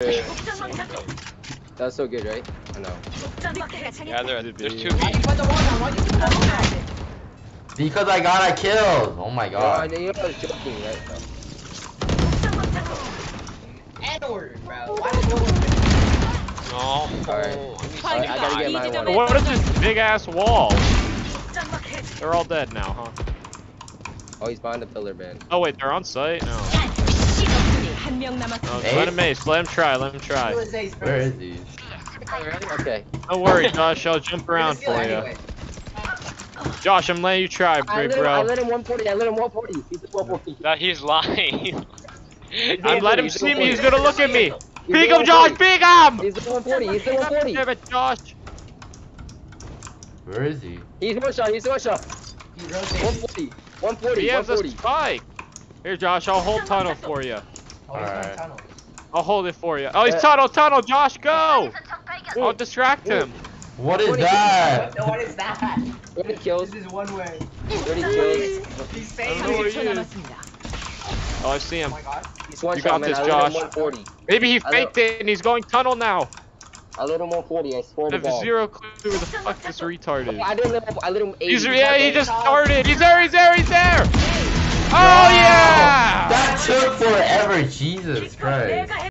That's so good, right? I know. Yeah, there, there's two Why B. the wall down? Why you put the wall down? Because I got a kill. Oh my I god. know you know I was joking, right? N-word, bro. Why did you No. Alright. I I gotta get my one. What is this big ass wall? They're all dead now, huh? Oh, he's behind the pillar, man. Oh wait, they're on site? No. No, let him ace. Let him try. Let him try. Where is he? Okay. Don't worry, Josh. I'll jump around for you. Anyway. Josh, I'm letting you try, I lit bro. I let him 140. I let him 140. He's 140. No, he's lying. I let him see me. He's gonna look at me. Pick him, Josh. Pick him. He's the 140. He's the 140. Damn Josh. Where is he? He's one shot. He's one shot. He's 140. 140. He has a spike. Here, Josh. I'll hold tunnel for you. Oh, I'll hold it for you. Oh, he's uh, tunnel, tunnel, Josh, go! Dude, I'll distract dude. him. What is what what is that? 30 kills. This is one way. 30 kills. He's saying Oh, I see him. Oh you got man. this, Josh. Maybe he faked it and he's going tunnel now. I lit him 40. I swear I have God. zero clue where the fuck this retard is. I didn't lit him, I lit him 80. He's, yeah, he just started. He's there, he's there, he's there! Yeah. That took forever. Jesus Christ.